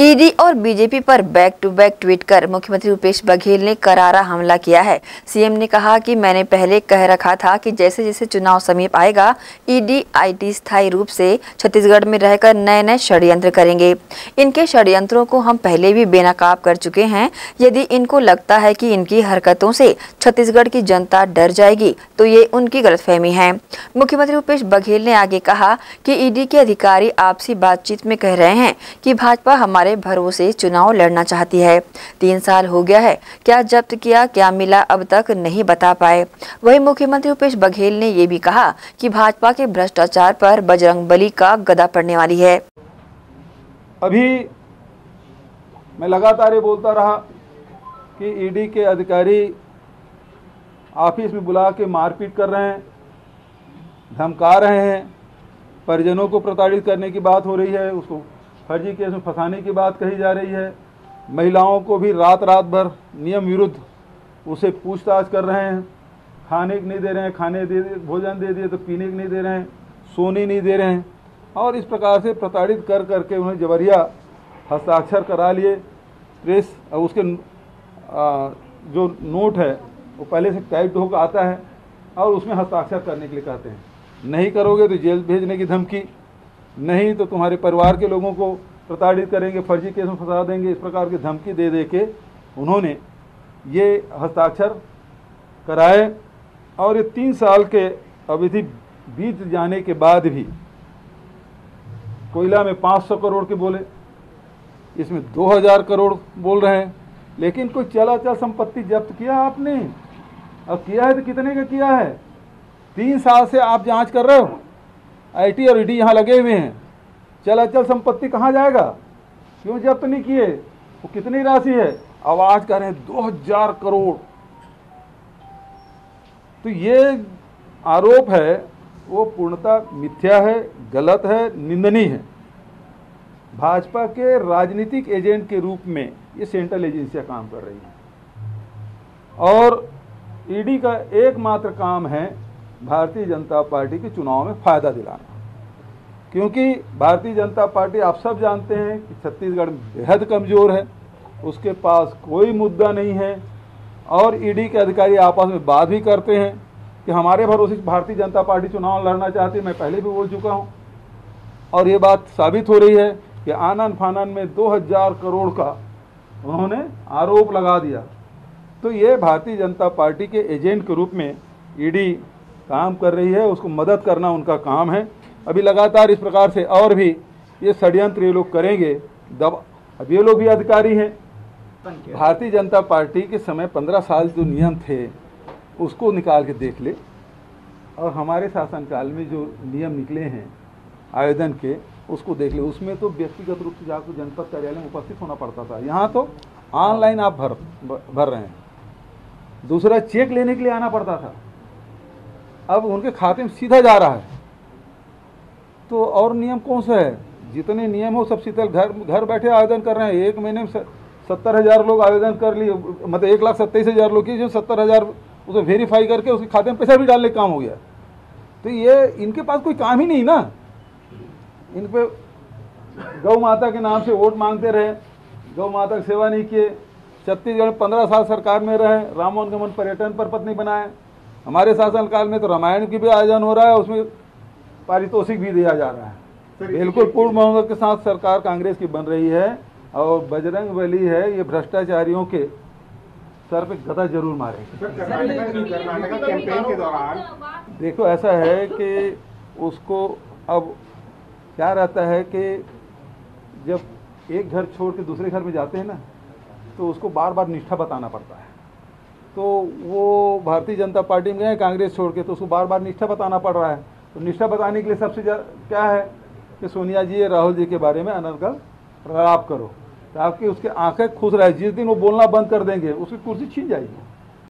ED और BJP पर back to back tweet कर मुख्यमंत्री भूपेश बघेल ने करारा हमला किया है। सीएम ने कहा कि मैंने पहले कह रखा था कि जैसे जैसे चुनाव समीप आएगा, ईडी, आईटी स्थायी रूप से छत्तीसगढ़ में रहकर नए नए षड्यंत्र करेंगे। इनके षड्यंत्रों को हम पहले भी बेनकाब कर चुके हैं। यदि इनको लगता है कि इनकी हरकतों से छत्तीसगढ़ की जनता डर जाएगी तो ये उनकी गलतफहमी है। मुख्यमंत्री भूपेश बघेल ने आगे कहा कि ईडी के अधिकारी आपसी बातचीत में कह रहे हैं कि भाजपा हमारे भरोसे चुनाव लड़ना चाहती है। तीन साल हो गया है। क्या जब्त किया, क्या मिला, अब तक नहीं बता पाए। वहीं मुख्यमंत्री भूपेश बघेल ने ये भी कहा कि भाजपा के भ्रष्टाचार पर बजरंग बली का गदा पड़ने वाली है। अभी मैं लगातार ये बोलता रहा कि ईडी के अधिकारी ऑफ़िस में बुला के मारपीट कर रहे हैं, धमका रहे हैं, परिजनों को प्रताड़ित करने की बात हो रही है, उसको फर्जी केस में फंसाने की बात कही जा रही है। महिलाओं को भी रात रात भर नियम विरुद्ध उसे पूछताछ कर रहे हैं। खाने को नहीं दे रहे हैं खाने दे दिए भोजन दे दिए तो पीने को नहीं दे रहे हैं सोने नहीं दे रहे हैं। और इस प्रकार से प्रताड़ित कर करके उन्हें जबरिया हस्ताक्षर करा लिए। प्रेस उसके आ, जो नोट है वो पहले से टाइप होकर आता है और उसमें हस्ताक्षर करने के लिए कहते हैं। नहीं करोगे तो जेल भेजने की धमकी। नहीं तो तुम्हारे परिवार के लोगों को प्रताड़ित करेंगे, फर्जी केस में फंसा देंगे, इस प्रकार की धमकी दे दे के उन्होंने ये हस्ताक्षर कराए और ये तीन साल के अवधि बीत जाने के बाद भी कोयला में 500 करोड़ के बोले, इसमें 2000 करोड़ बोल रहे हैं, लेकिन कोई चला चल संपत्ति जब्त किया आपने? और किया है तो कितने का किया है? तीन साल से आप जाँच कर रहे हो? आईटी और ईडी यहाँ लगे हुए हैं। चल अचल संपत्ति कहाँ जाएगा? क्यों जब्त नहीं किए? वो कितनी राशि है? आवाज़ कर रहे हैं, दो हज़ार करोड़। तो ये आरोप है, वो पूर्णतः मिथ्या है, गलत है, निंदनीय है। भाजपा के राजनीतिक एजेंट के रूप में ये सेंट्रल एजेंसियाँ काम कर रही हैं। और ईडी का एकमात्र काम है भारतीय जनता पार्टी के चुनाव में फ़ायदा दिलाना। क्योंकि भारतीय जनता पार्टी, आप सब जानते हैं कि छत्तीसगढ़ बेहद कमज़ोर है, उसके पास कोई मुद्दा नहीं है, और ईडी के अधिकारी आपस में बात भी करते हैं कि हमारे भरोसे भारतीय जनता पार्टी चुनाव लड़ना चाहती है, मैं पहले भी बोल चुका हूँ। और ये बात साबित हो रही है कि आनंद फानन में 2000 करोड़ का उन्होंने आरोप लगा दिया। तो ये भारतीय जनता पार्टी के एजेंट के रूप में ईडी काम कर रही है उसको मदद करना उनका काम है। अभी लगातार इस प्रकार से और भी ये षड्यंत्र ये लोग करेंगे दब अब ये लोग भी अधिकारी हैं। भारतीय जनता पार्टी के समय पंद्रह साल जो नियम थे उसको निकाल के देख ले। और हमारे शासनकाल में जो नियम निकले हैं आवेदन के उसको देख ले। उसमें तो व्यक्तिगत रूप से जाकर जनपद कार्यालय में उपस्थित होना पड़ता था। यहाँ तो ऑनलाइन आप भर भर रहे हैं। दूसरा चेक लेने के लिए आना पड़ता था। अब उनके खाते में सीधा जा रहा है। तो और नियम कौन सा है? जितने नियम हो, सब शीतल घर घर बैठे आवेदन कर रहे हैं। एक महीने में सत्तर हज़ार लोग आवेदन कर लिए मतलब एक लाख सत्ताईस हज़ार लोग की जो सत्तर हज़ार उसे वेरीफाई करके उसके खाते में पैसा भी डालने काम हो गया। तो ये इनके पास कोई काम ही नहीं ना। इन पे गौ माता के नाम से वोट मांगते रहे, गौ माता की सेवा नहीं किए। छत्तीसगढ़ पंद्रह साल सरकार में रहे रामोहन गमन पर्यटन पर पत्नी बनाए। हमारे शासनकाल में तो रामायण की भी आयोजन हो रहा है उसमें पारितोषिक भी दिया जा रहा है। बिल्कुल पूर्ण बहुमत के साथ सरकार कांग्रेस की बन रही है और बजरंग बली है ये भ्रष्टाचारियों के सर पे गदा ज़रूर मारे कैंपेन के दौरान देखो ऐसा है कि उसको अब क्या रहता है कि जब एक घर छोड़ के दूसरे घर में जाते हैं ना तो उसको बार बार निष्ठा बताना पड़ता है। तो वो भारतीय जनता पार्टी में गए, कांग्रेस छोड़ के तो उसको बार बार निष्ठा बताना पड़ रहा है। तो निष्ठा बताने के लिए सबसे ज़्यादा क्या है कि सोनिया जी या राहुल जी के बारे में अनर्गल प्रलाप करो, ताकि उसके आँखें खुश रहे। जिस दिन वो बोलना बंद कर देंगे, उसकी कुर्सी छीन जाएगी।